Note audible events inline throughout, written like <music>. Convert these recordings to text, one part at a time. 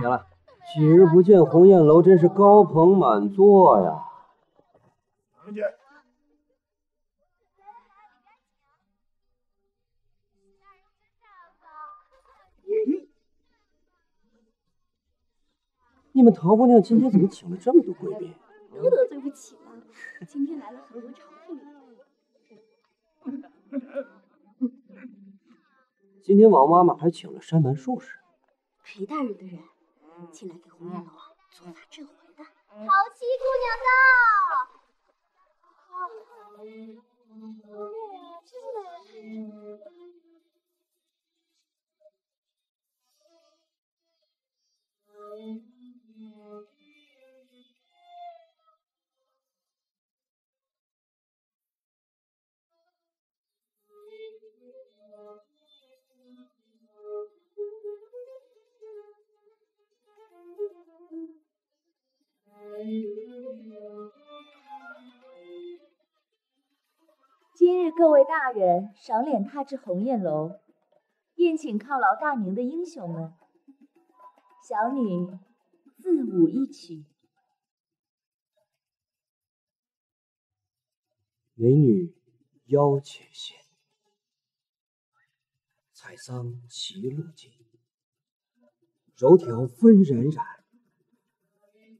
行了，几日不见，鸿雁楼真是高朋满座呀。你们陶姑娘今天怎么请了这么多贵宾？都得罪不起了。今天来了很多朝廷里的。今天王妈妈还请了山门术士。裴大人的人，进来给红颜老王做法镇魂的。淘气姑娘到。<laughs> 今日各位大人赏脸踏至鸿雁楼，宴请犒劳大明的英雄们。小女自舞一曲。美女腰且闲，采桑歧路径，柔条纷冉冉，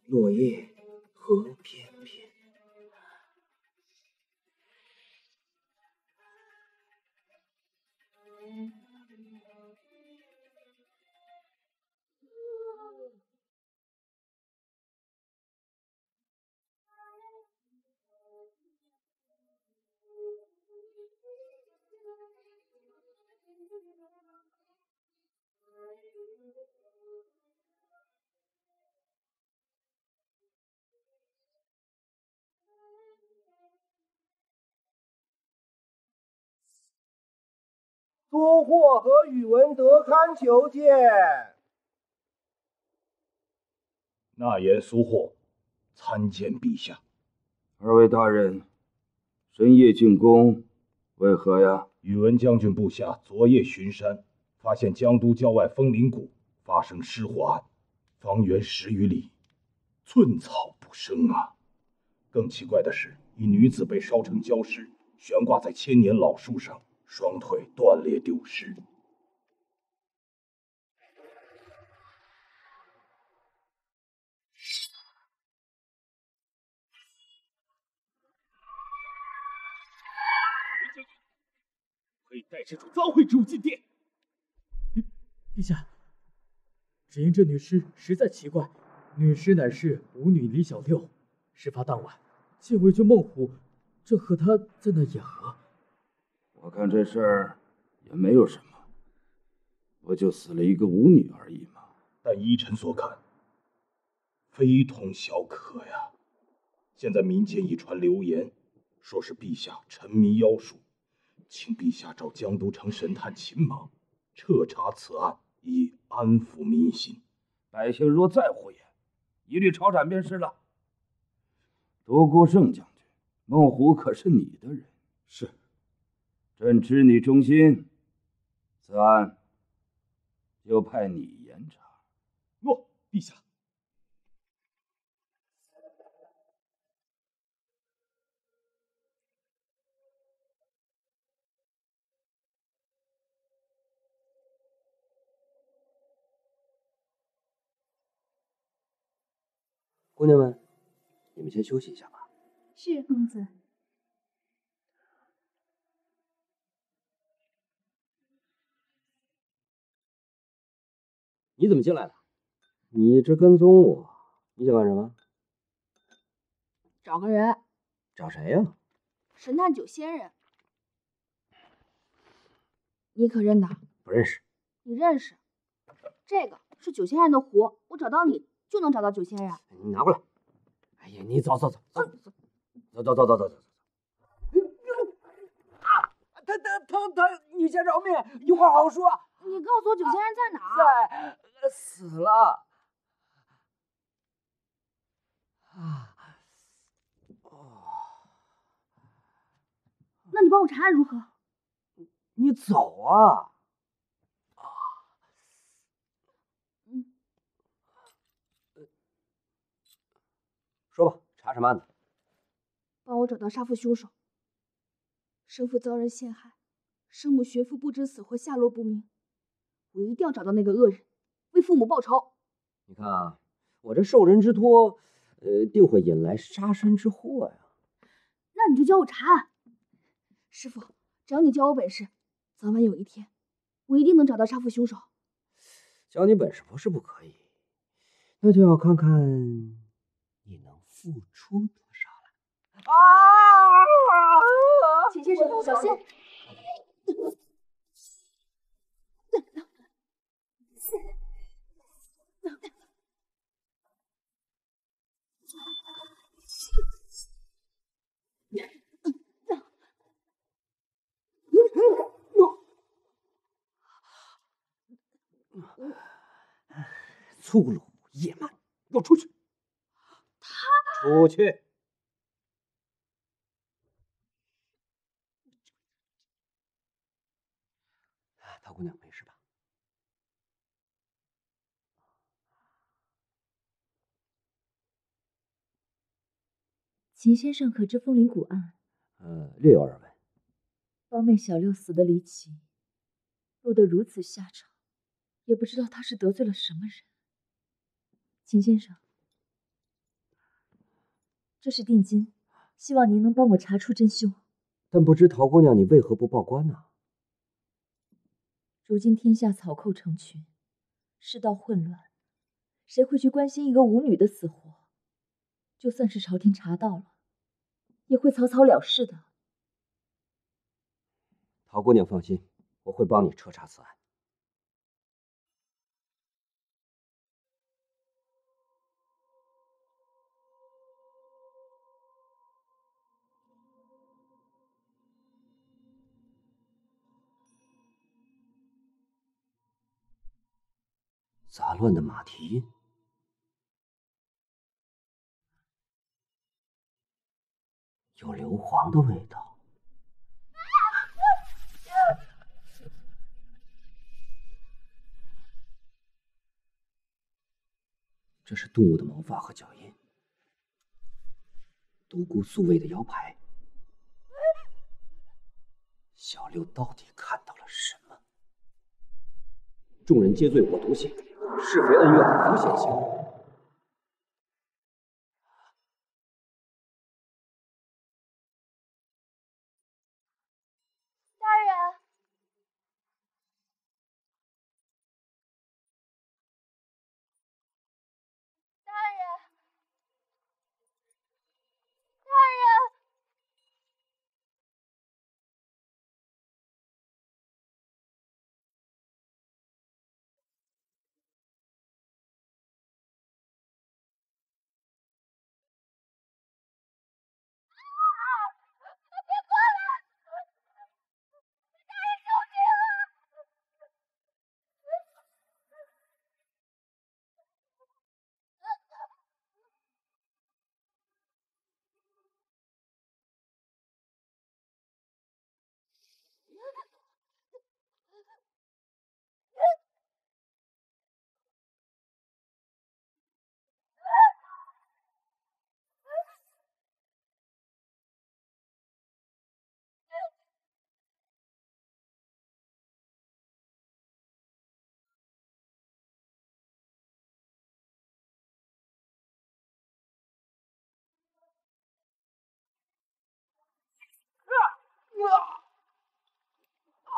落叶何翩翩。<laughs> 苏霍和宇文德堪求见。纳言苏霍，参见陛下。二位大人，深夜进宫，为何呀？宇文将军部下昨夜巡山，发现江都郊外枫林谷发生失火案，方圆十余里，寸草不生啊！更奇怪的是，一女子被烧成焦尸，悬挂在千年老树上。双腿断裂丢失。可以带这种脏秽之物进殿。陛陛下，只因这女尸实在奇怪。女尸乃是舞女李小六，事发当晚见魏军孟虎正和她在那演和。我看这事儿也没有什么，不就死了一个舞女而已吗？但依臣所看，非同小可呀。现在民间已传流言，说是陛下沉迷妖术，请陛下召江都城神探秦芒彻查此案，以安抚民心。百姓若再胡言，一律抄斩便是了。独孤胜将军，孟虎可是你的人？是。朕知你忠心，此案就派你严查。诺，陛下。姑娘们，你们先休息一下吧。是，公子。你怎么进来的？你一直跟踪我，你想干什么？找个人。找谁呀？神探九仙人。你可认得？不认识。你认识？这个是九仙人的壶，我找到你就能找到九仙人。你拿过来。哎呀，你走走走走走走走走走走走。走！疼疼疼疼！你先饶命，一会儿好好说。你告诉我九仙人在哪？在，死了。啊，哦，那你帮我查案如何？你走啊！说吧，查什么案子？帮我找到杀父凶手。生父遭人陷害，生母、学父不知死活，下落不明。我一定要找到那个恶人。为父母报仇。你看啊，我这受人之托，呃，定会引来杀身之祸呀。那你就教我查案。师傅，只要你教我本事，早晚有一天，我一定能找到杀父凶手。教你本事不是不可以，那就要看看你能付出多少了。啊！秦先生，小心！<laughs> <laughs> 粗鲁野蛮，给我出去！他出去！陶姑娘没事吧？秦先生可知风铃谷案？呃，略有耳闻。方妹小六死的离奇，落得如此下场，也不知道他是得罪了什么人。秦先生，这是定金，希望您能帮我查出真凶。但不知陶姑娘，你为何不报官呢？如今天下草寇成群，世道混乱，谁会去关心一个舞女的死活？就算是朝廷查到了，也会草草了事的。陶姑娘放心，我会帮你彻查此案。杂乱的马蹄印，有硫磺的味道。这是动物的毛发和脚印，独孤素卫的腰牌。小六到底看到了什么？众人皆醉我独醒，是非恩怨独显形。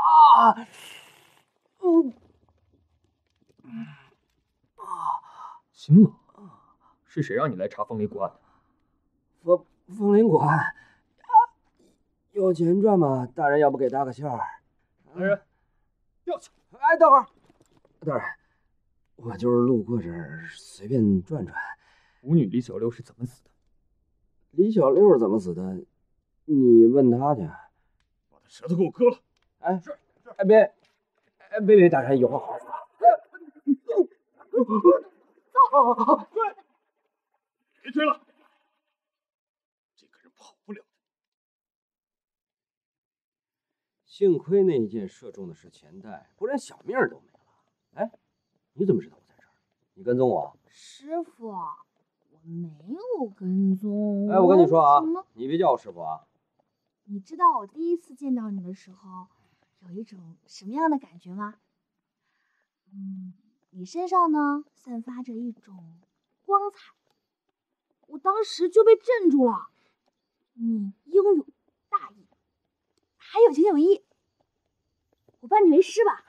啊！嗯，秦老，是谁让你来查风铃谷案的？风风铃馆，有钱赚吗？大人要不给搭个线儿？来人，要去！哎，等会儿，大人，我就是路过这儿，随便转转。舞女李小六是怎么死的？李小六是怎么死的？你问他去。把他舌头给我割了！哎，是，哎别，哎别别，大人有话好好说。走，别追了，这个人跑不了的。幸亏那一箭射中的是钱袋，不然小命都没了。哎，你怎么知道我在这儿？你跟踪我？师傅，我没有跟踪。哎，我跟你说啊你别叫我师傅啊。你知道我第一次见到你的时候，有一种什么样的感觉吗？嗯，你身上呢散发着一种光彩，我当时就被镇住了。你英勇大义，还有情有义，我拜你为师吧。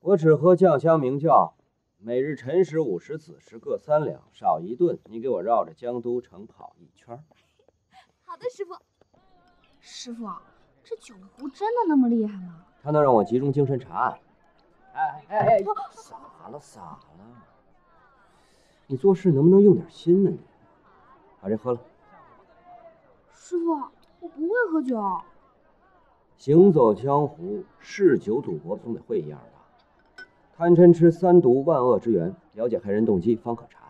我只喝酱香明教，每日辰时、午时、子时各三两，少一顿。你给我绕着江都城跑一圈。<laughs> 好的，师傅。师傅，这酒壶真的那么厉害吗？它能让我集中精神查案。哎哎哎，傻了傻了！你做事能不能用点心呢？你把这喝了。师傅，我不会喝酒。行走江湖，嗜酒赌博总得会一样吧？贪嗔痴三毒，万恶之源，了解害人动机，方可查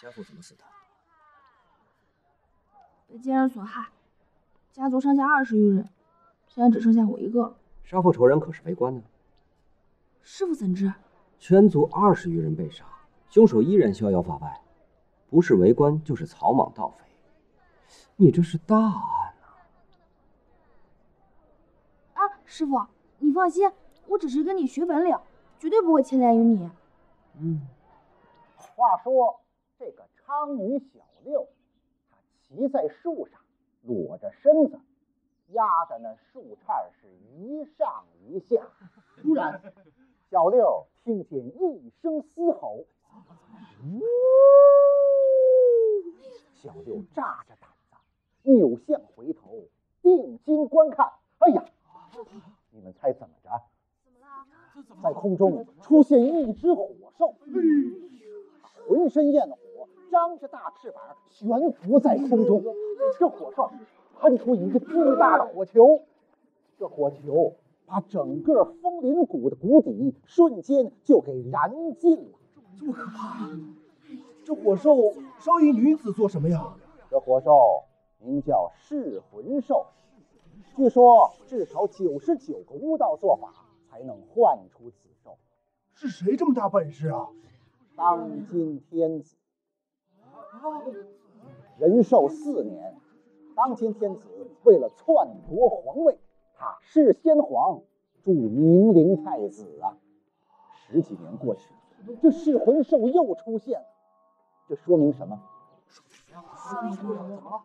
家父怎么死的？被奸人所害，家族上下二十余人，现在只剩下我一个了。杀父仇人可是为官呢。师傅怎知？全族二十余人被杀，凶手依然逍遥法外，不是为官就是草莽盗匪。你这是大案呐！啊，师傅，你放心，我只是跟你学本领，绝对不会牵连于你。嗯。话说这个昌女小六，她骑在树上，裸着身子，压的那树杈是一上一下。突然，小六听见一声嘶吼，呜！小六炸着胆子扭向回头，定睛观看。哎呀，你们猜怎么着？怎么了在空中出现一只火兽，浑身焰火，张着大翅膀悬浮在空中。这火兽喷出一个巨大的火球，这火球把整个风林谷的谷底瞬间就给燃尽了。这么可怕！这火兽烧一女子做什么呀？这火兽名叫噬魂兽，据说至少九十九个巫道做法才能唤出此兽。是谁这么大本事啊？当今天子，仁寿四年，当今天子为了篡夺皇位，他弑先皇，助明灵太子啊。十几年过去了，这噬魂兽又出现了，这说明什么？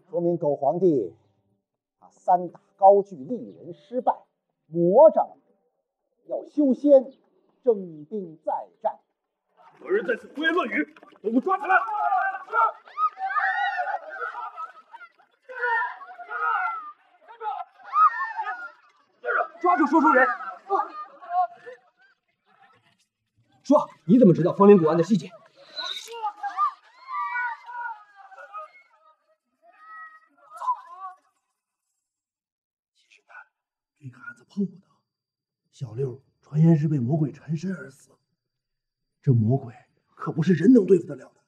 说明狗皇帝啊三打高句丽人失败，魔怔，要修仙，征兵再战。有人在此胡言乱语，都给我抓起来！抓住说书人！说，你怎么知道枫林谷案的细节？这个案子碰不得。小六传言是被魔鬼缠身而死，这魔鬼可不是人能对付得了的。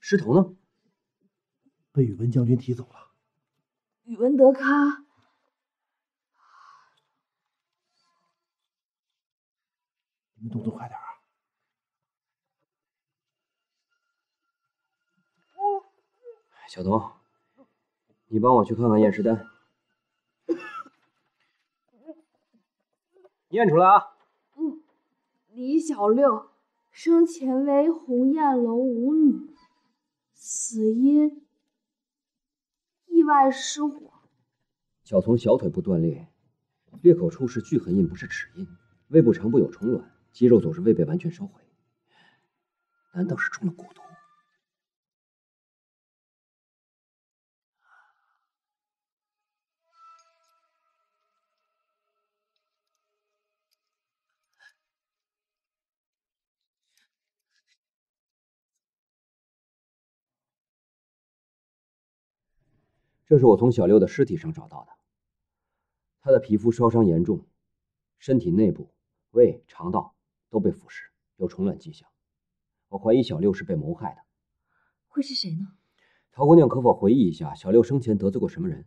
石头呢？被宇文将军提走了。宇文德咖，你们动作快点啊！小童，你帮我去看看验尸单，验出来啊！嗯，李小六生前为鸿雁楼舞女，死因意外失火。小从小腿部断裂，裂口处是锯痕印，不是齿印。胃部肠部有虫卵，肌肉组织未被完全烧毁。难道是中了蛊毒？这是我从小六的尸体上找到的，他的皮肤烧伤严重，身体内部、胃、肠道都被腐蚀。有虫卵迹象，我怀疑小六是被谋害的。会是谁呢？陶姑娘，可否回忆一下小六生前得罪过什么人？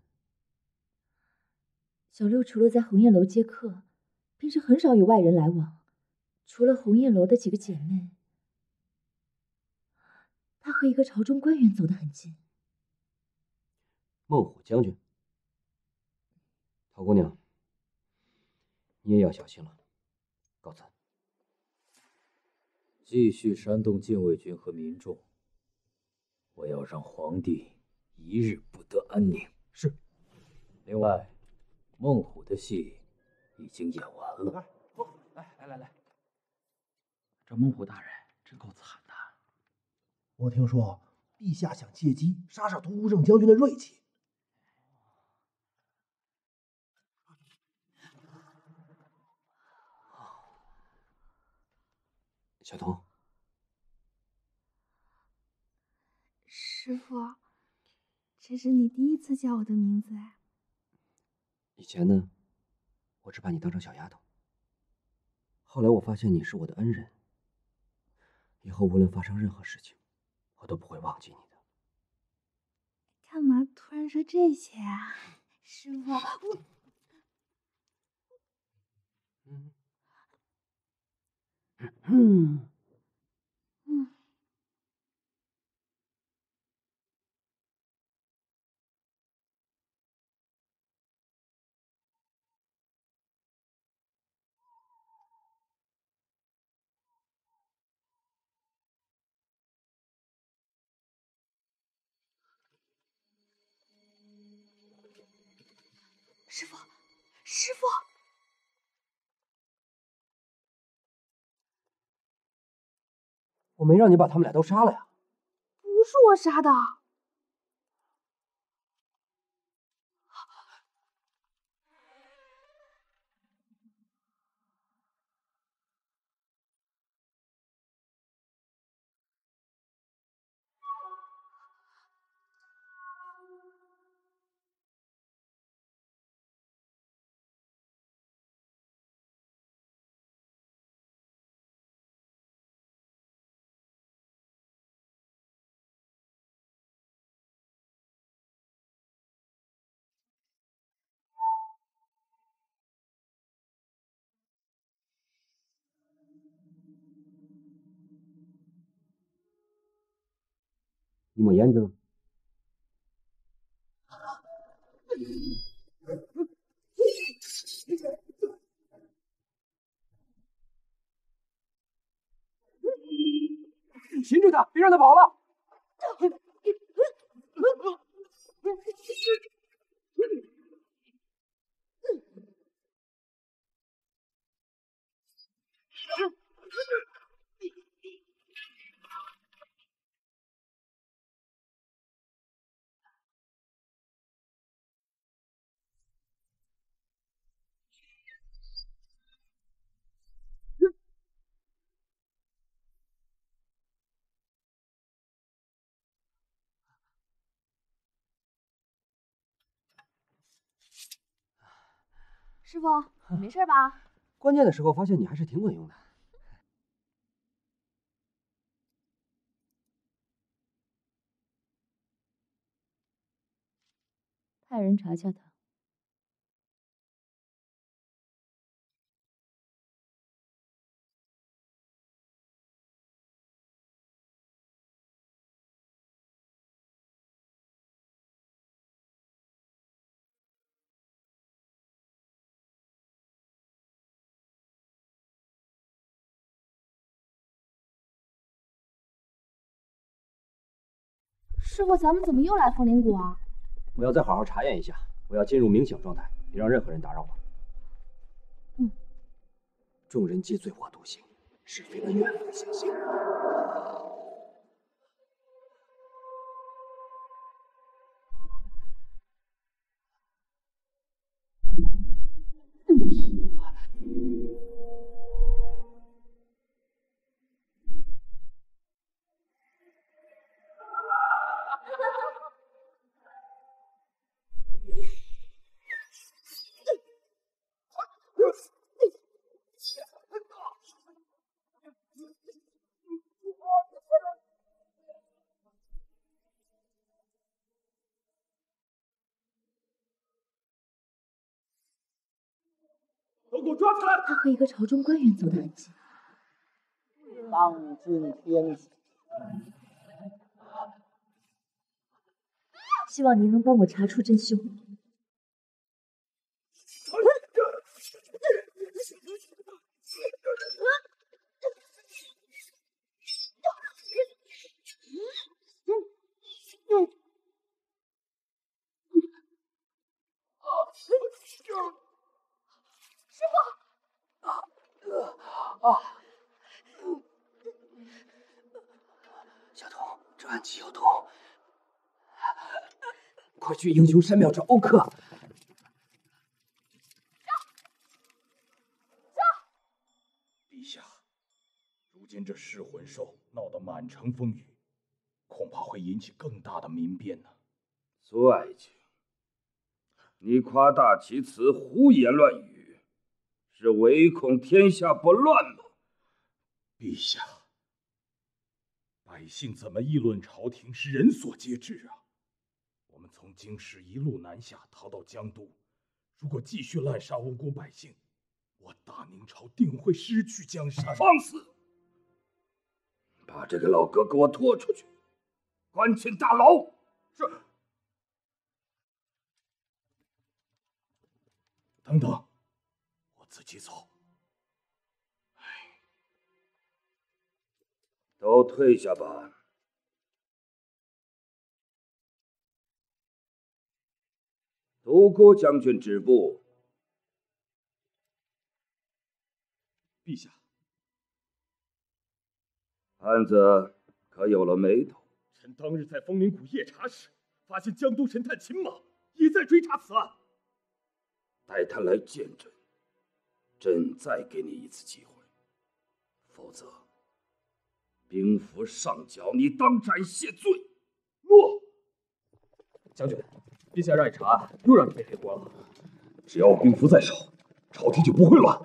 小六除了在红叶楼接客，平时很少与外人来往。除了红叶楼的几个姐妹，他和一个朝中官员走得很近。孟虎将军，陶姑娘，你也要小心了。告辞。继续煽动禁卫军和民众，我要让皇帝一日不得安宁。是。另外，孟虎的戏已经演完了。来来来来。这孟虎大人真够惨的。我听说陛下想借机杀杀独孤正将军的锐气。小童，师傅，这是你第一次叫我的名字哎。以前呢，我只把你当成小丫头。后来我发现你是我的恩人。以后无论发生任何事情，我都不会忘记你的。干嘛突然说这些啊，师傅？嗯嗯我没让你把他们俩都杀了呀！不是我杀的。你抹胭脂。擒住他，别让他跑了！师傅，你没事吧？<laughs> 关键的时候发现你还是挺管用的。派人查查他。师傅，咱们怎么又来风铃谷啊？我要再好好查验一下，我要进入冥想状态，别让任何人打扰我。嗯，众人皆醉我独醒，是非恩怨难相。他和一个朝中官员走得很近。当今天子，希望您能帮我查出真凶。小童，这暗器有毒，快去英雄山庙找欧克。陛下，如今这噬魂兽闹得满城风雨，恐怕会引起更大的民变呢。苏爱卿，你夸大其词、胡言乱语，是唯恐天下不乱吗？陛下，百姓怎么议论朝廷是人所皆知啊！我们从京师一路南下，逃到江都，如果继续滥杀无辜百姓，我大明朝定会失去江山。放肆！把这个老哥给我拖出去，关进大牢。是。等等，自己走。都退下吧。独孤将军止步。陛下，案子可有了眉头？臣当日在风林谷夜查时，发现江都神探秦莽也在追查此案。带他来见朕，朕再给你一次机会，否则。兵符上缴，你当斩谢罪。诺，将军，陛下让你查案，又让你背黑锅了。只要兵符在手，朝廷就不会乱。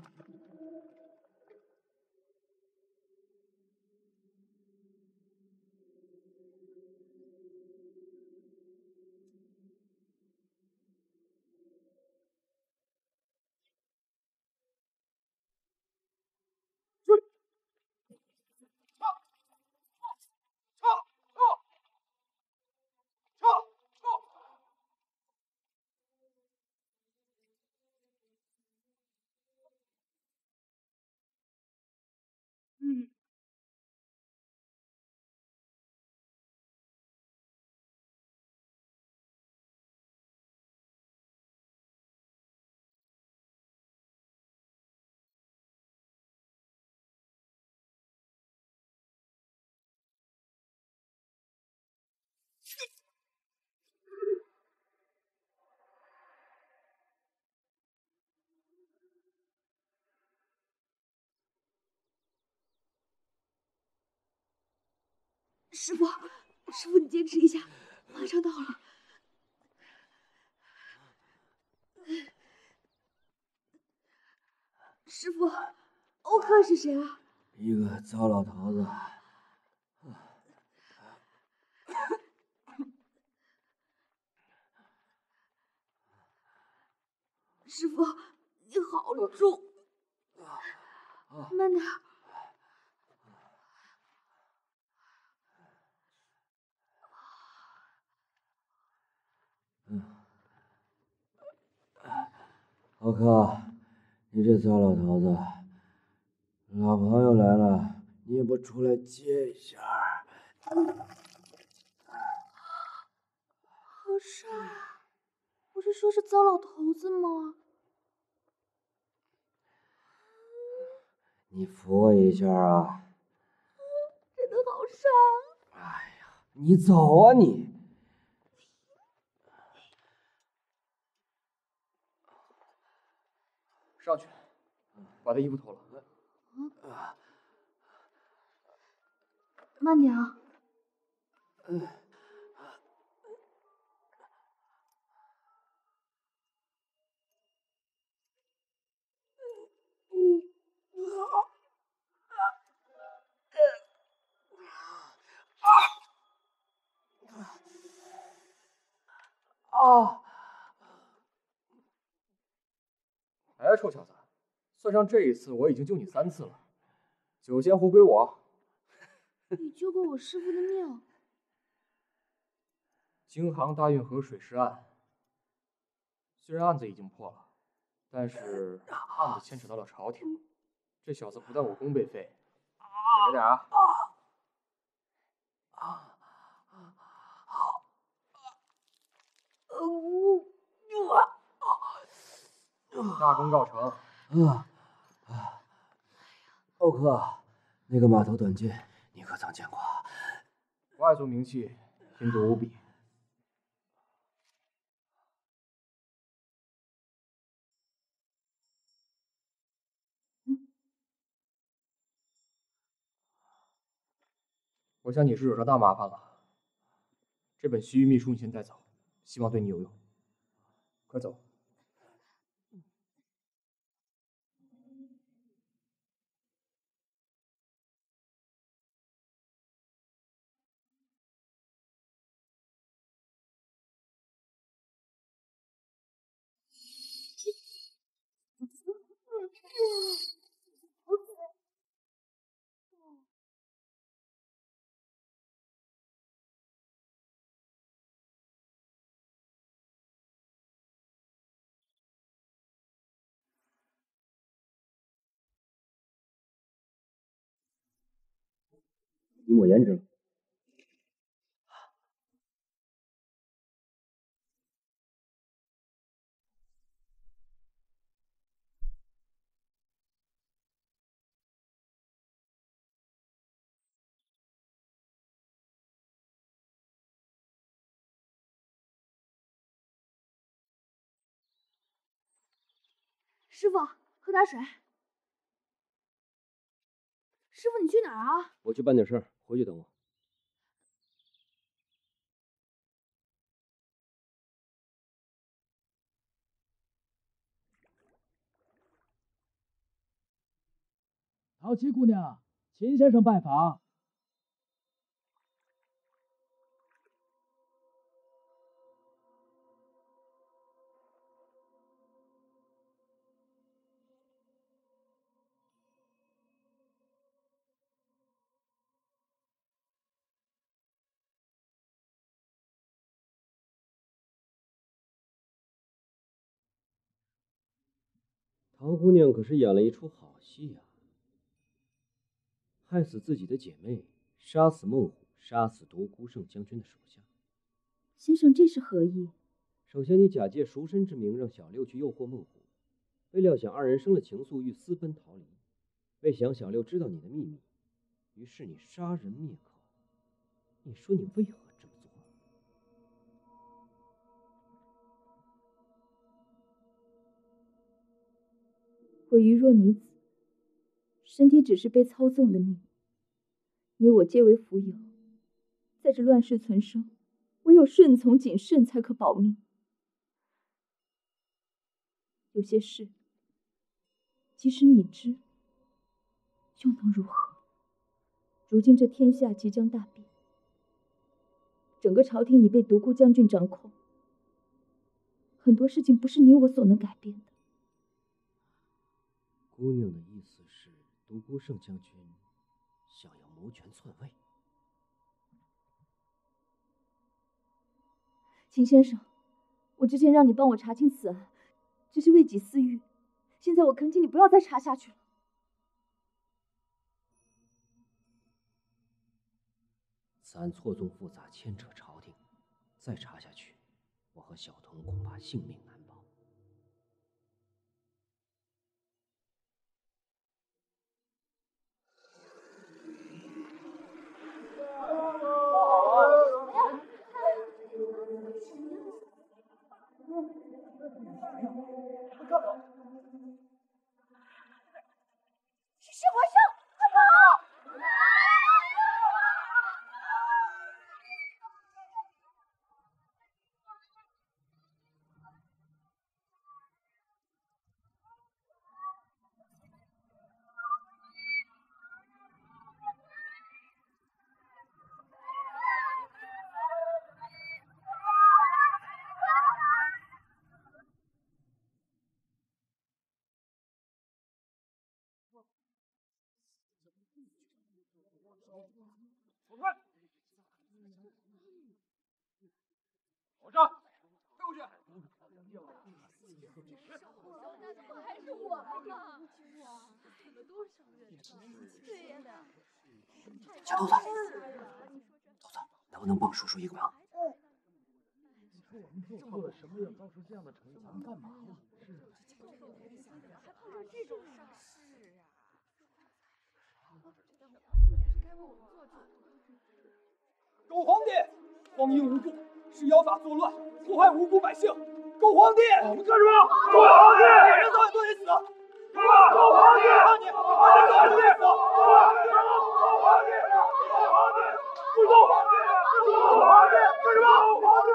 师傅，师傅，你坚持一下，马上到了。师傅，欧克是谁啊？一个糟老头子。师傅，你好重，慢点。欧克，你这糟老头子，老朋友来了，你也不出来接一下？好帅！不是说是糟老头子吗？你扶我一下啊！真的好帅！哎呀，你走啊你！上去，把他衣服脱了。慢点啊！嗯。啊！哎，臭小子，算上这一次，我已经救你三次了。九仙湖归我。你 <laughs> 救过我师傅的命。京杭大运河水师案，虽然案子已经破了，但是案子牵扯到了朝廷，这小子不但武功被废，忍着点啊！大功告成。啊啊！欧克，那个马头短剑，你可曾见过？外族名器，品质无比。我想你是惹上大麻烦了。这本西域秘书你先带走，希望对你有用。快走。你抹胭脂了？师傅，喝点水。师傅，你去哪儿啊？我去办点事儿，回去等我。陶七姑娘，秦先生拜访。陶姑娘可是演了一出好戏呀！害死自己的姐妹，杀死孟虎，杀死独孤胜将军的手下。先生，这是何意？首先，你假借赎身之名，让小六去诱惑孟虎，未料想二人生了情愫，欲私奔逃离。未想小六知道你的秘密，于是你杀人灭口。你说你为何我愚弱女子，身体只是被操纵的命。你我皆为蜉蝣，在这乱世存生，唯有顺从谨慎才可保命。有些事，即使你知，又能如何？如今这天下即将大变，整个朝廷已被独孤将军掌控，很多事情不是你我所能改变的。姑娘的意思是，独孤胜将军想要谋权篡位。秦先生，我之前让你帮我查清此案，只是为己私欲。现在我恳请你不要再查下去了。此案错综复杂，牵扯朝廷，再查下去，我和小童恐怕性命难保。是我生，快跑！快！往上，飞过去！还是我们。<laughs> 小豆子，豆子，能不能帮叔叔一个忙？你说我们做了什么要造成这样的成绩？咱们干嘛呀？是啊。还碰上这种事啊！狗皇帝，荒淫无故，是妖法作乱，祸害无辜百姓。狗皇帝，我们干什么？狗皇帝，反正早晚都得死。狗皇帝，你，我你早晚都得死。狗皇帝，狗皇帝，不狗皇帝，狗皇帝，干什么？狗皇帝，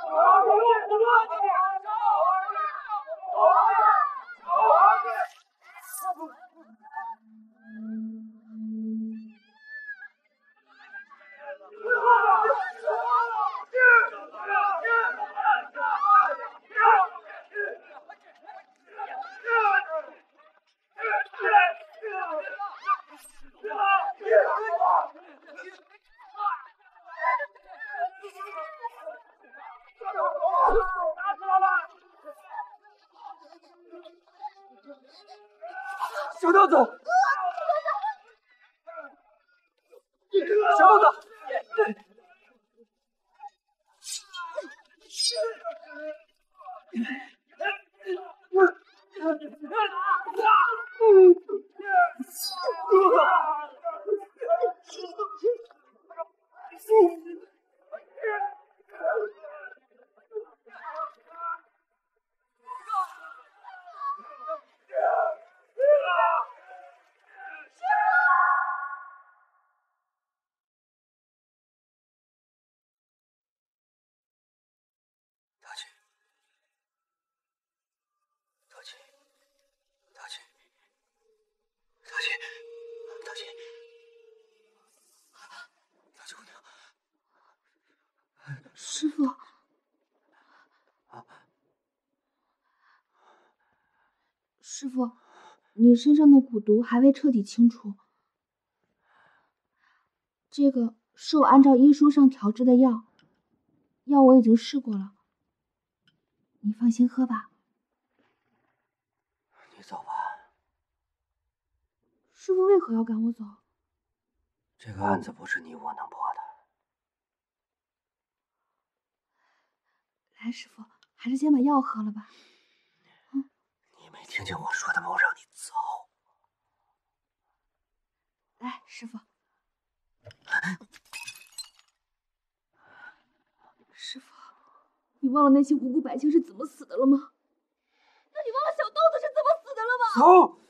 狗皇帝，狗皇帝，狗皇小豆子，小豆子。大姐，大姐，大姐，大姐，大姐，大姐姑娘，师傅，师傅，你身上的蛊毒还未彻底清除，这个是我按照医书上调制的药，药我已经试过了。你放心喝吧。你走吧。师傅为何要赶我走？这个案子不是你我能破的。来，师傅，还是先把药喝了吧。听见我说的吗？我让你走。来，师傅。师傅。你忘了那些无辜百姓是怎么死的了吗？那你忘了小豆子是怎么死的了吗？走。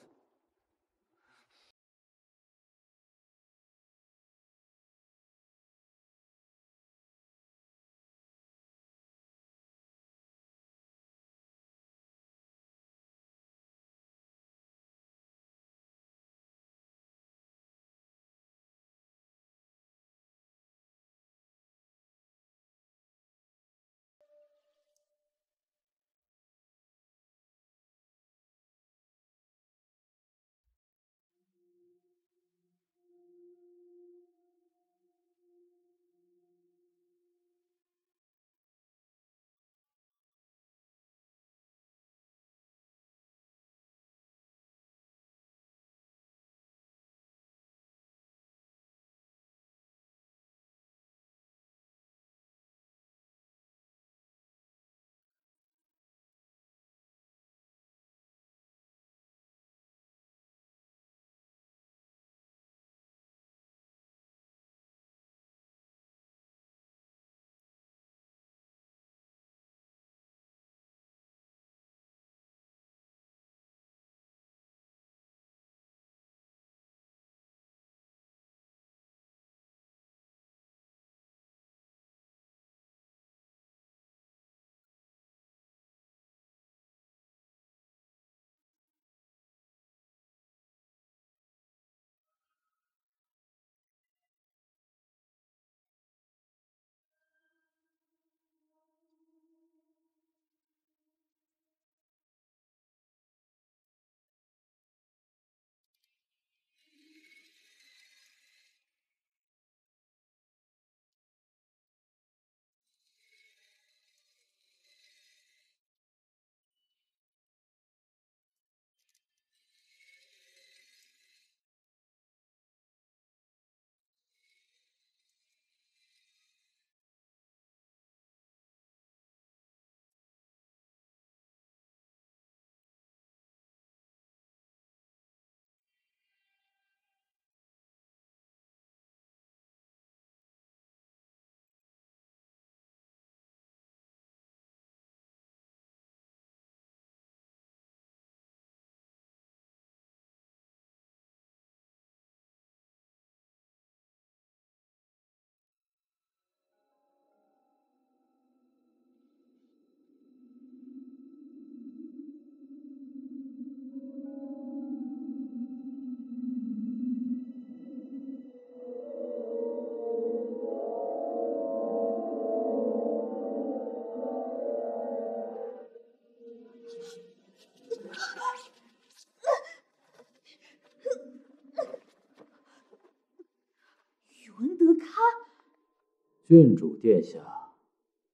郡主殿下，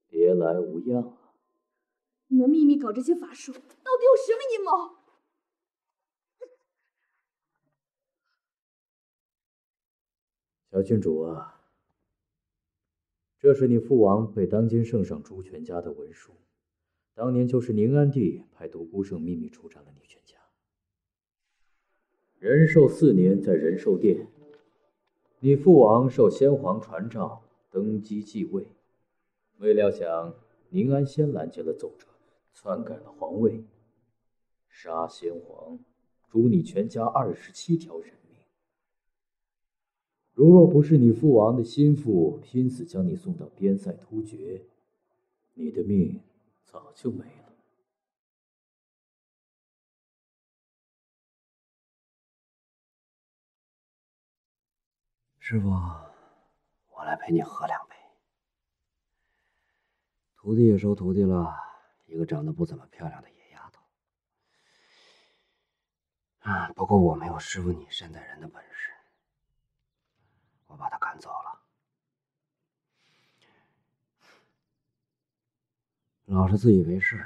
别来无恙啊！你们秘密搞这些法术，到底有什么阴谋？小郡主啊，这是你父王被当今圣上诛全家的文书。当年就是宁安帝派独孤圣秘密处斩了你全家。仁寿四年，在仁寿殿，你父王受先皇传召登基继位，未料想宁安先拦截了奏折，篡改了皇位，杀先皇，诛你全家二十七条人命。如若不是你父王的心腹拼死将你送到边塞突厥，你的命。早就没了。师傅，我来陪你喝两杯。徒弟也收徒弟了，一个长得不怎么漂亮的野丫头。啊，不过我没有师傅你善待人的本事，我把她赶走了。老是自以为是，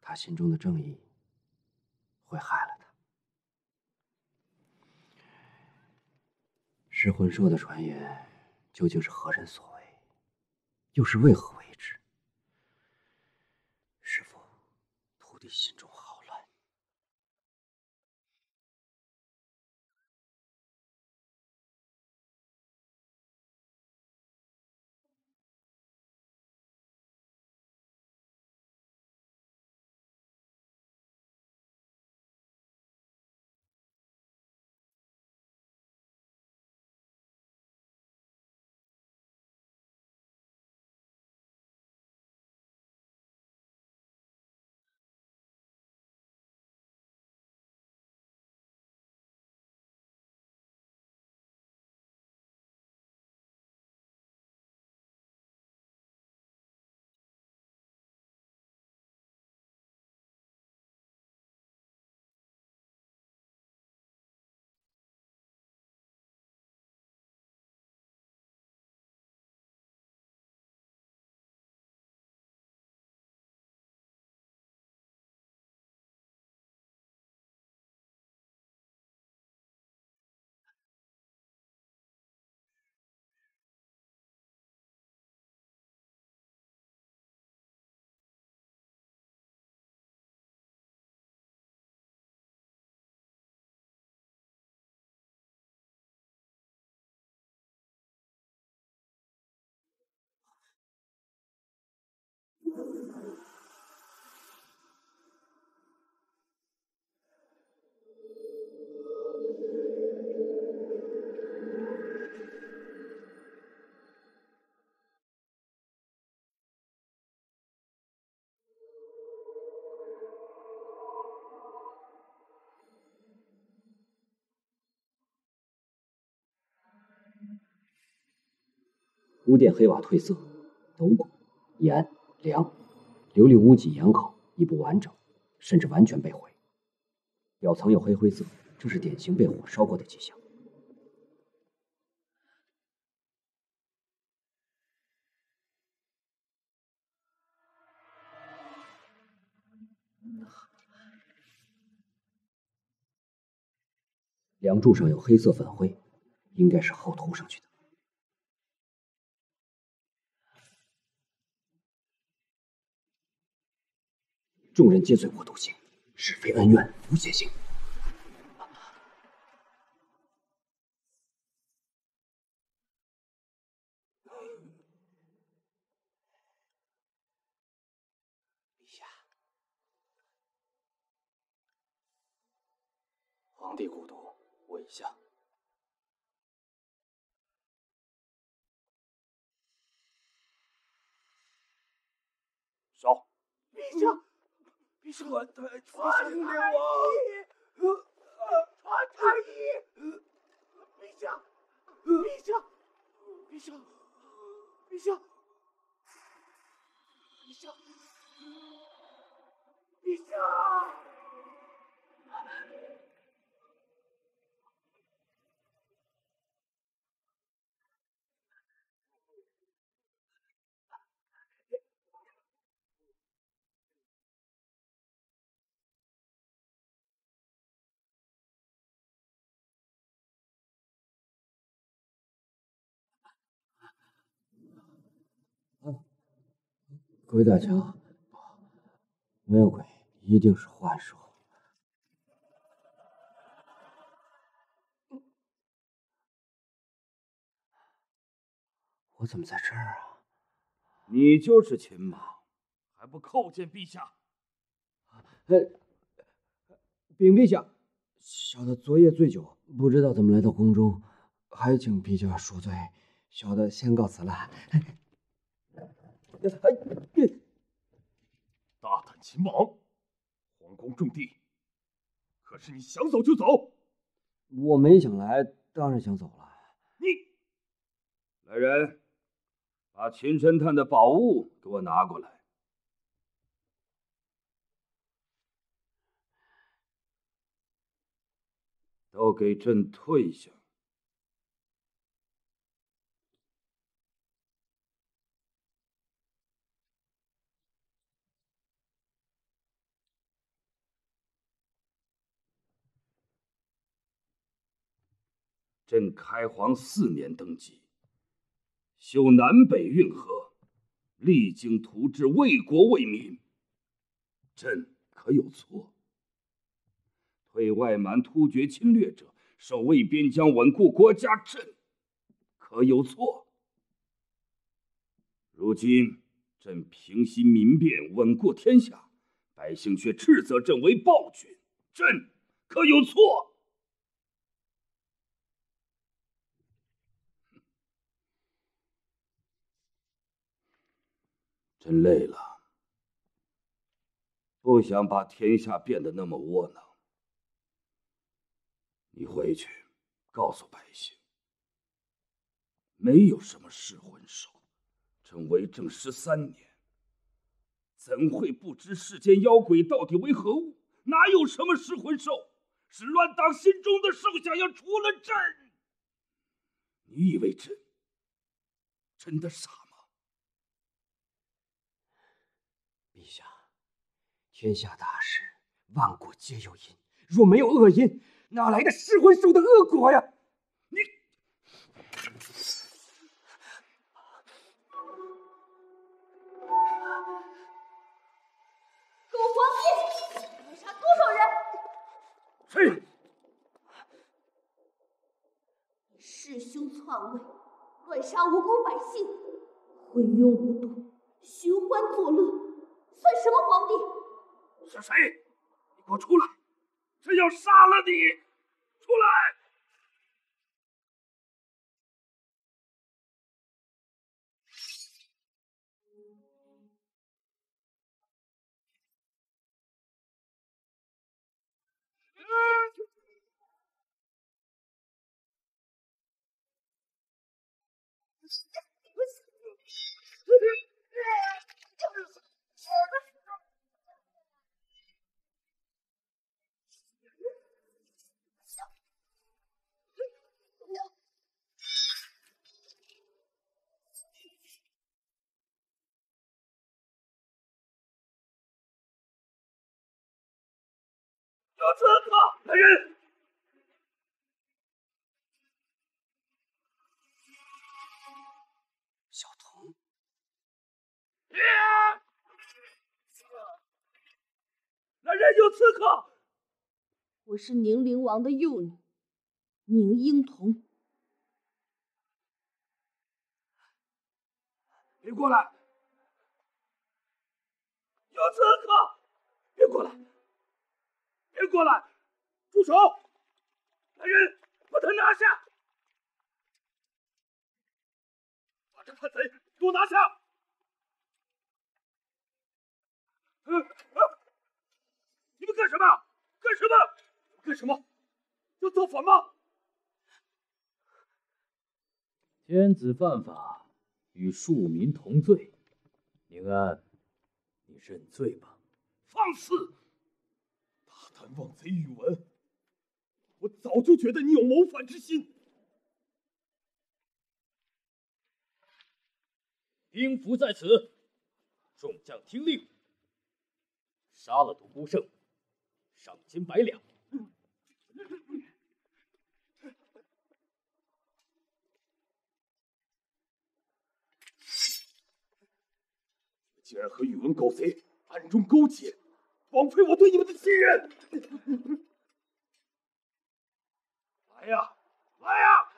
他心中的正义会害了噬。魂兽的传言究竟是何人所为，又是为何为之？师傅，徒弟心中。屋殿黑瓦褪色，斗拱、檐、梁、琉璃屋脊檐口已不完整，甚至完全被毁。表层有黑灰色，这是典型被火烧过的迹象。梁柱上有黑色粉灰，应该是后涂上去的。众人皆罪我独行，是非恩怨无解性。陛下，皇帝孤独，我已下。烧，陛下。传太医，传太医，传太医，陛下，陛下，陛下，陛下，陛下，陛下。鬼打墙，没有鬼，一定是幻术。我怎么在这儿啊？你就是秦莽，还不叩见陛下？呃，禀陛下，小的昨夜醉酒，不知道怎么来到宫中，还请陛下恕罪。小的先告辞了。大胆秦王，皇宫重地，可是你想走就走？我没想来，当然想走了。你，来人，把秦神探的宝物给我拿过来。都给朕退下！朕开皇四年登基，修南北运河，励精图治，为国为民。朕可有错？退外蛮突厥侵略者，守卫边疆，稳固国家，朕可有错？如今朕平息民变，稳固天下，百姓却斥责朕为暴君，朕可有错？真累了，不想把天下变得那么窝囊。你回去告诉百姓，没有什么噬魂兽。朕为政十三年，怎会不知世间妖鬼到底为何物？哪有什么噬魂兽？是乱党心中的兽想要除了朕。你以为朕真的傻？陛下，天下大事，万果皆有因。若没有恶因，哪来的噬魂兽的恶果呀？你，狗皇帝，你杀多少人？谁？弑兄篡位，乱杀无辜百姓，昏庸无度，寻欢作乐。算什么皇帝？是谁？你给我出来！朕要杀了你！出来！刺客！来人！小童，来人！有刺客！我是宁陵王的幼女，宁英童。别过来！有刺客！别过来！别过来！住手！来人，把他拿下！把这叛贼给我拿下！嗯啊！你们干什么？干什么？干什么？要造反吗？天子犯法，与庶民同罪。宁安，你认罪吧。放肆！妄贼宇文，我早就觉得你有谋反之心。兵符在此，众将听令：杀了独孤胜，赏金百两。竟然和宇文狗贼暗中勾结，枉费我对你们的信任！来呀，来呀！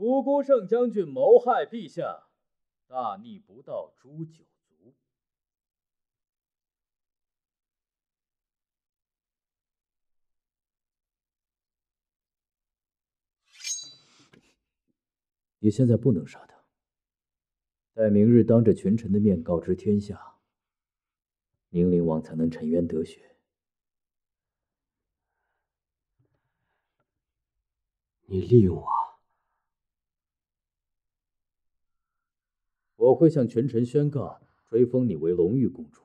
独孤圣将军谋害陛下，大逆不道诛九族。你现在不能杀他，待明日当着群臣的面告知天下，宁陵王才能沉冤得雪。你利用我。我会向群臣宣告，追封你为龙玉公主。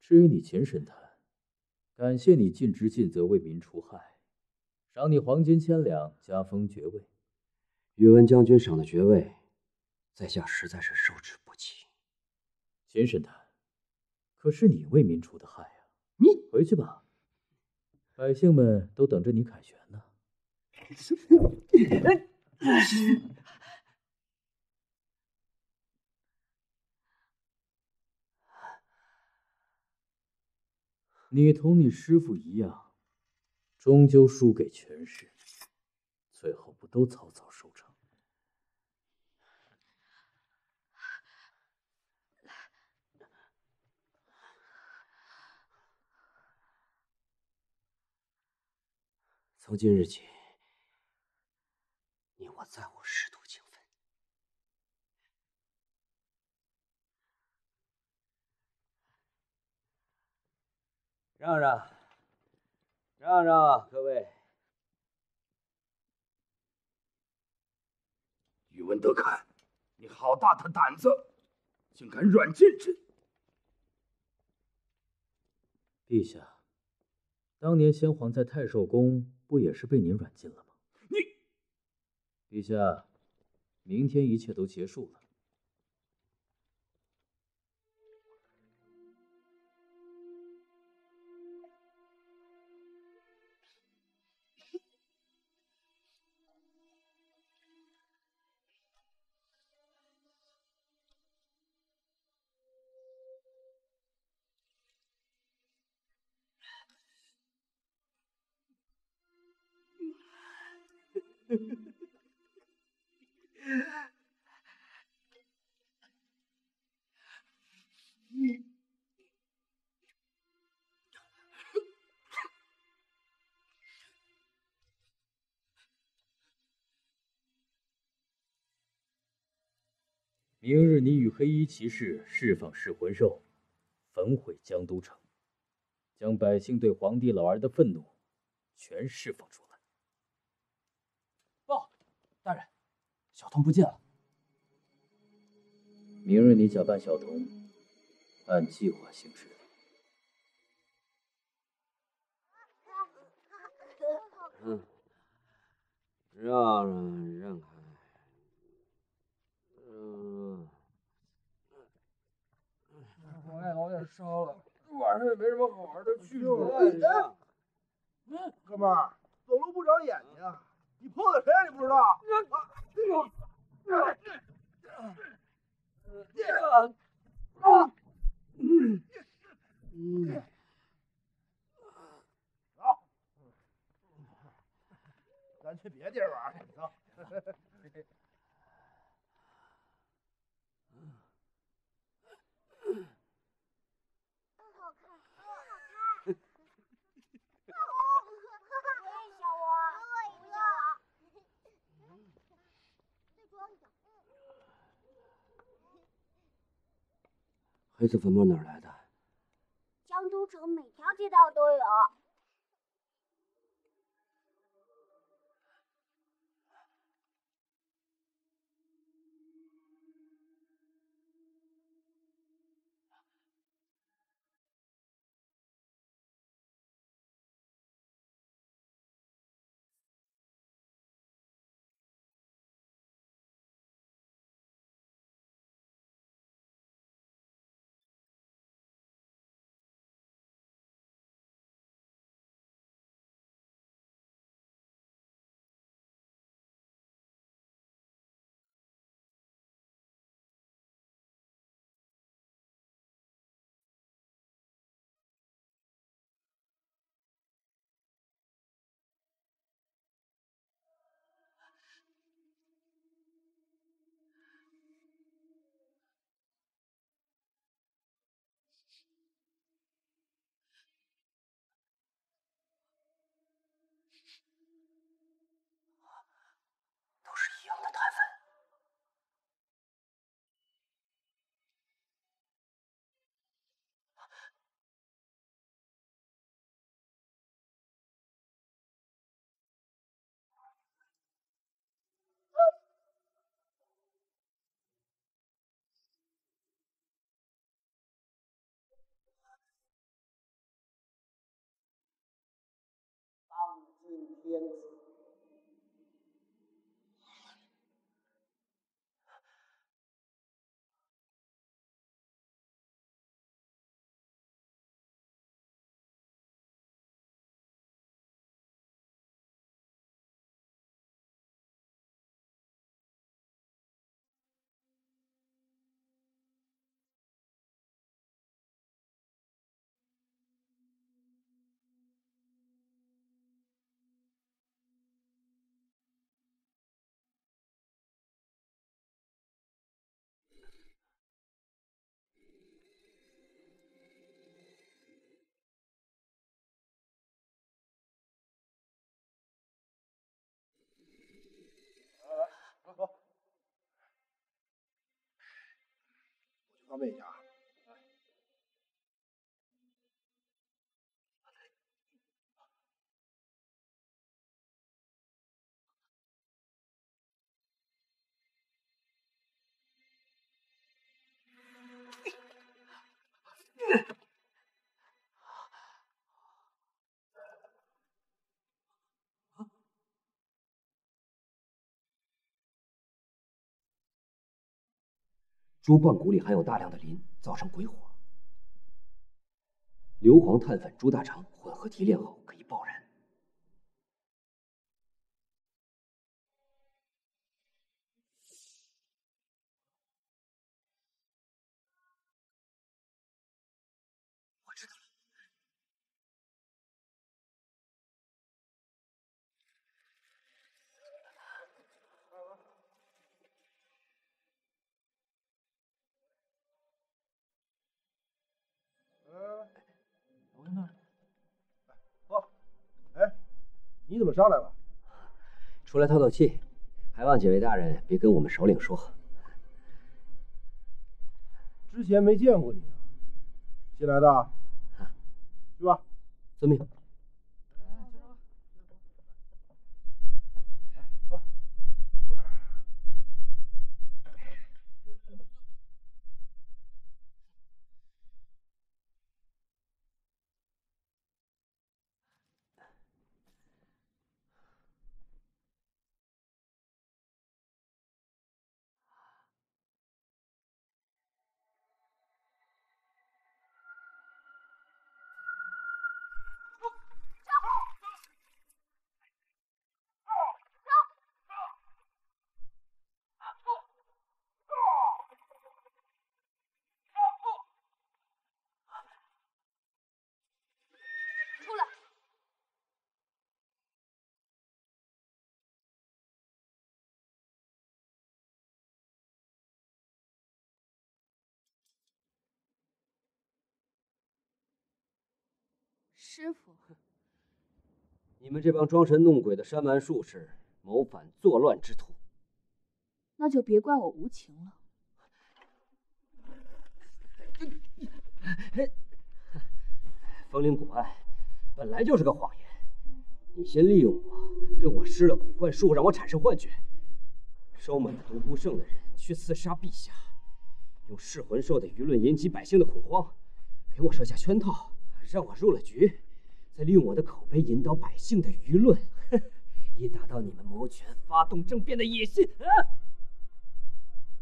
至于你秦神探，感谢你尽职尽责为民除害，赏你黄金千两，加封爵位。宇文将军赏的爵位，在下实在是受之不起。秦神探，可是你为民除的害啊！你回去吧，百姓们都等着你凯旋呢。<laughs> 你同你师父一样，终究输给权势，最后不都草草收场？从今日起，你我再无师徒情分。让让，让让，各位。宇文德凯，你好大的胆子，竟敢软禁朕！陛下，当年先皇在太寿宫不也是被您软禁了吗？你，陛下，明天一切都结束了。<laughs> 明日你与黑衣骑士释放噬魂兽，焚毁江都城，将百姓对皇帝老儿的愤怒全释放出来。报，大人，小童不见了。明日你假扮小童，按计划行事。嗯，让让让开。嗯，我也老也烧了，晚上也没什么好玩的，去不来。哥们儿，走路不长眼睛，你碰的谁啊？你不知道？啊，这个，这个，啊，嗯，嗯，走，咱去别地儿玩去，走。黑色粉末哪来的？江都城每条街道都有。鞭子。方便一下猪棒骨里含有大量的磷，造成鬼火。硫磺碳粉、猪大肠混合提炼后可以爆燃。我知道了。嗯，我看那儿。哦，哎，上来了？出来透透气，还望几位大人别跟我们首领说。之前没见过你啊，新来的？去吧。遵命。师傅。你们这帮装神弄鬼的山蛮术士，谋反作乱之徒，那就别怪我无情了。风铃谷案本来就是个谎言，你先利用我，对我施了蛊幻术，让我产生幻觉，收买了独孤胜的人去刺杀陛下，用噬魂兽的舆论引起百姓的恐慌，给我设下圈套，让我入了局，再利用我的口碑引导百姓的舆论，以达到你们谋权、发动政变的野心。啊！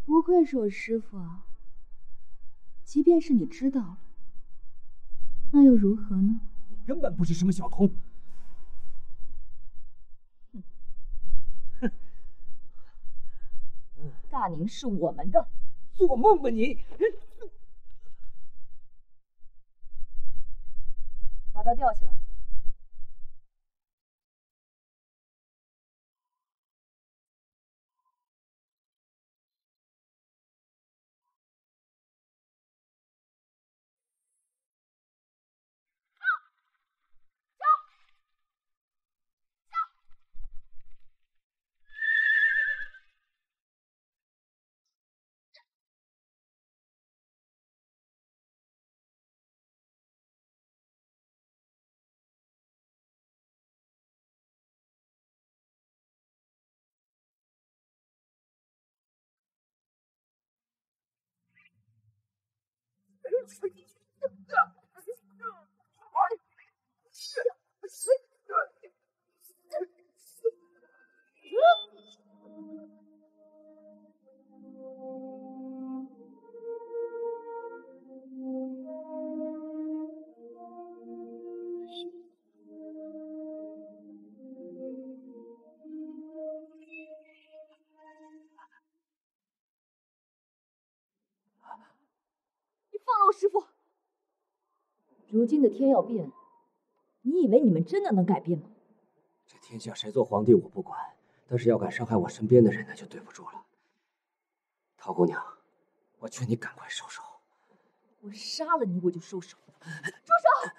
不愧是我师傅啊！即便是你知道了，那又如何呢？你根本不是什么小童。哼！大宁是我们的，做梦吧你！<laughs> 把他吊起来。I'm sick. I'm sick. 师傅，如今的天要变，你以为你们真的能改变吗？这天下谁做皇帝我不管，但是要敢伤害我身边的人，那就对不住了。陶姑娘，我劝你赶快收手。我杀了你，我就收手。住手！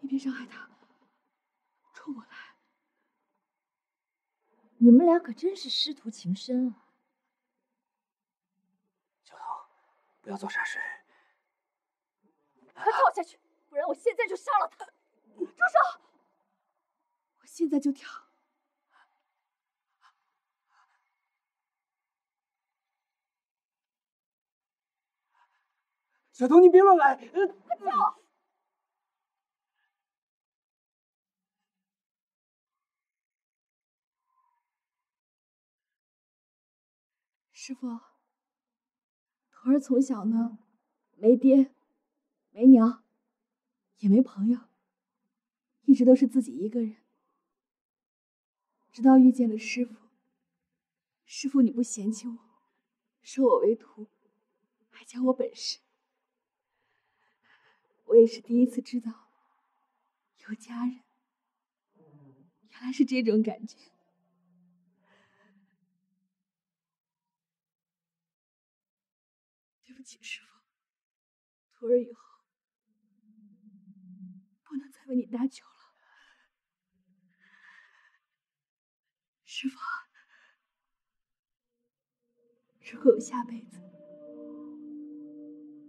你别伤害他，冲我来！你们俩可真是师徒情深啊！小桃，不要做傻事。快跳下去，不然我现在就杀了他！住手！我现在就跳。小童，你别乱来！快跳！师傅，徒儿从小呢，没爹。没娘，也没朋友，一直都是自己一个人。直到遇见了师傅，师傅你不嫌弃我，收我为徒，还教我本事。我也是第一次知道，有家人，原来是这种感觉。对不起，师傅，徒儿以后。不能再为你搭救了，师傅。如果有下辈子，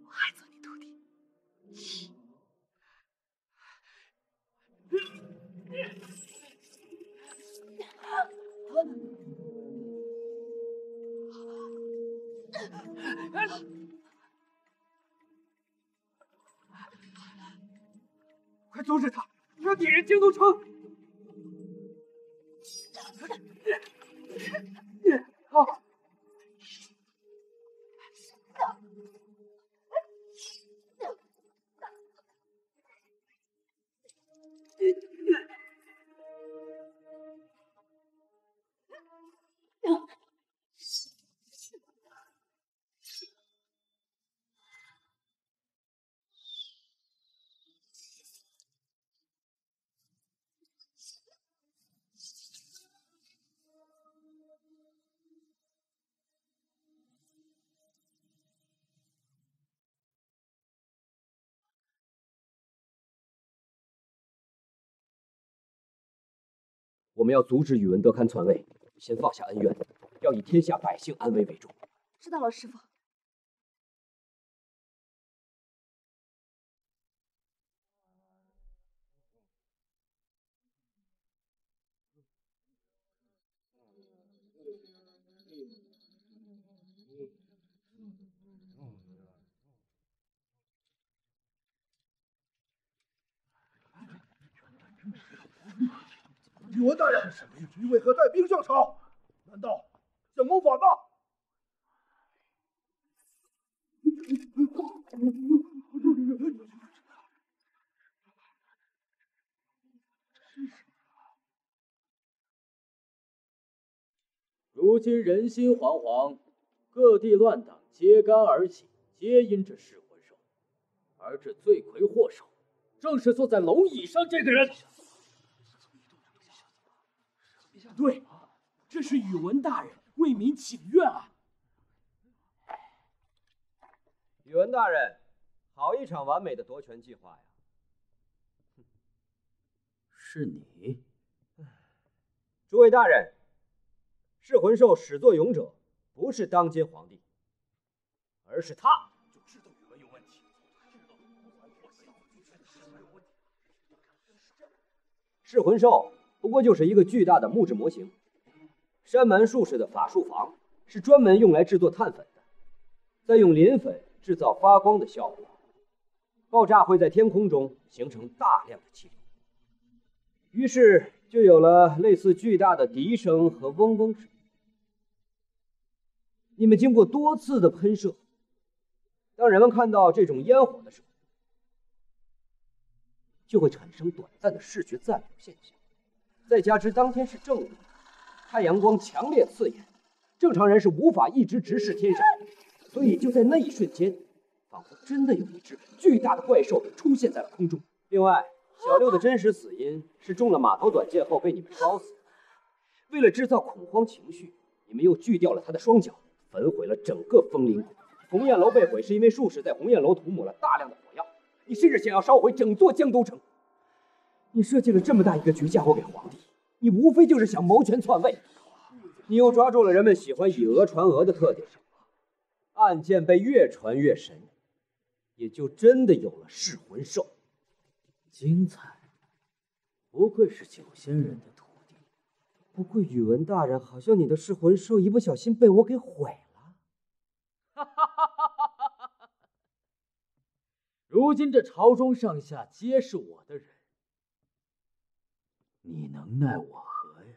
我还做你徒弟。<laughs> 快阻止他让敌人进入城。我们要阻止宇文德堪篡位，先放下恩怨，要以天下百姓安危为重。知道了，师傅。宇文大人，你为何带兵上朝？难道想谋反吗？如今人心惶惶，各地乱党揭竿而起，皆因这噬魂兽。而这罪魁祸首，正是坐在龙椅上这个人。对，这是宇文大人为民请愿啊！宇文大人，好一场完美的夺权计划呀！是你，诸位大人，噬魂兽始作俑者不是当今皇帝，而是他。就知道宇文有问题。噬魂兽。不过就是一个巨大的木质模型，山蛮术士的法术房是专门用来制作碳粉的，再用磷粉制造发光的效果，爆炸会在天空中形成大量的气流，于是就有了类似巨大的笛声和嗡嗡声。你们经过多次的喷射，当人们看到这种烟火的时候，就会产生短暂的视觉暂留现象。再加之当天是正午，太阳光强烈刺眼，正常人是无法一直直视天上，所以就在那一瞬间，仿佛真的有一只巨大的怪兽出现在了空中。另外，小六的真实死因是中了马头短剑后被你们烧死。为了制造恐慌情绪，你们又锯掉了他的双脚，焚毁了整个风林谷。鸿雁楼被毁是因为术士在鸿雁楼涂抹了大量的火药，你甚至想要烧毁整座江都城。你设计了这么大一个局嫁祸给皇帝，你无非就是想谋权篡位。你又抓住了人们喜欢以讹传讹的特点，案件被越传越神，也就真的有了噬魂兽。精彩，不愧是九仙人的徒弟。不过宇文大人，好像你的噬魂兽一不小心被我给毁了。哈哈哈哈哈哈！如今这朝中上下皆是我的人。你能奈我何呀？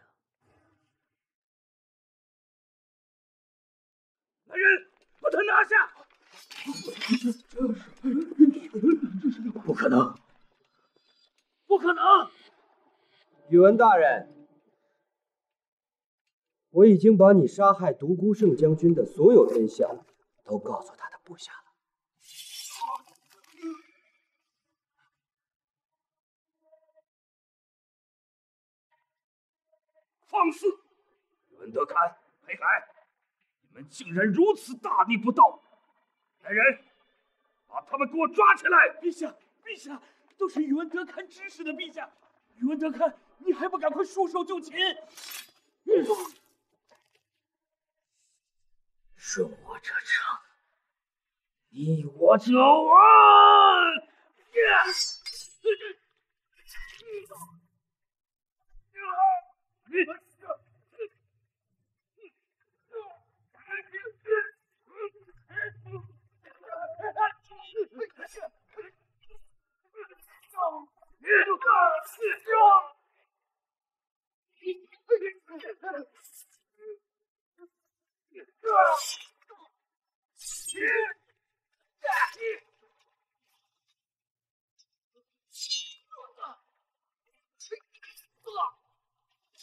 来人，把他拿下！不可能，不可能！宇文大人，我已经把你杀害独孤胜将军的所有真相都告诉他的部下。放肆文德堪裴海你们竟然如此大逆不道！来人把他们给我抓起来！陛下陛下都是宇文德堪指使的陛下！宇文德堪你还不赶快束手就擒！顺我者昌逆我者亡 Yeah.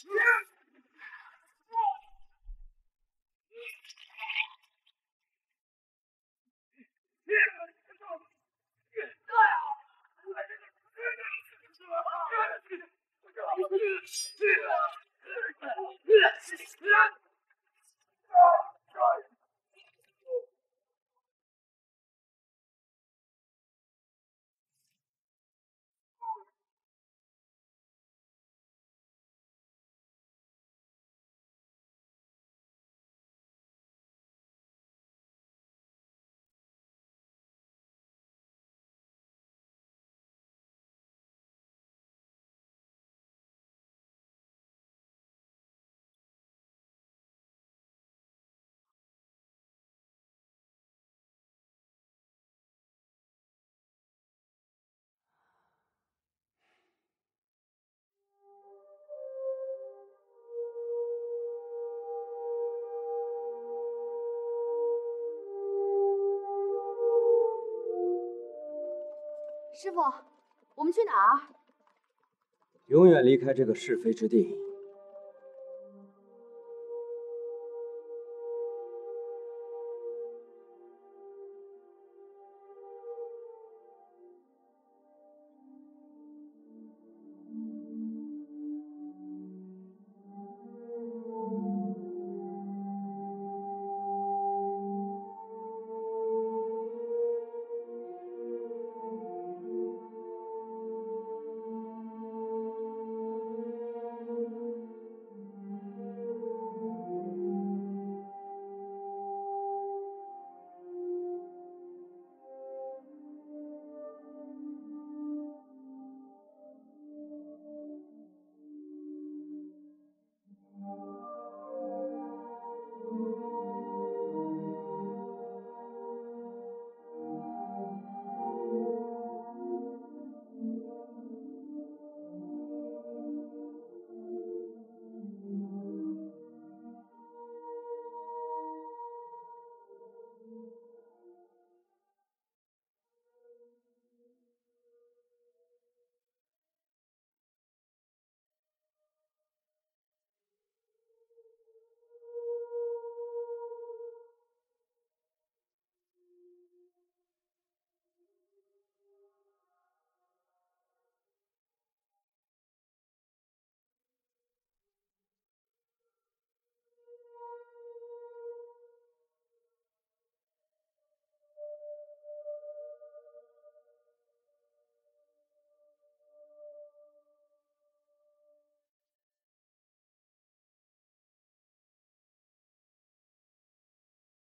Yes! 师傅，我们去哪儿？永远离开这个是非之地。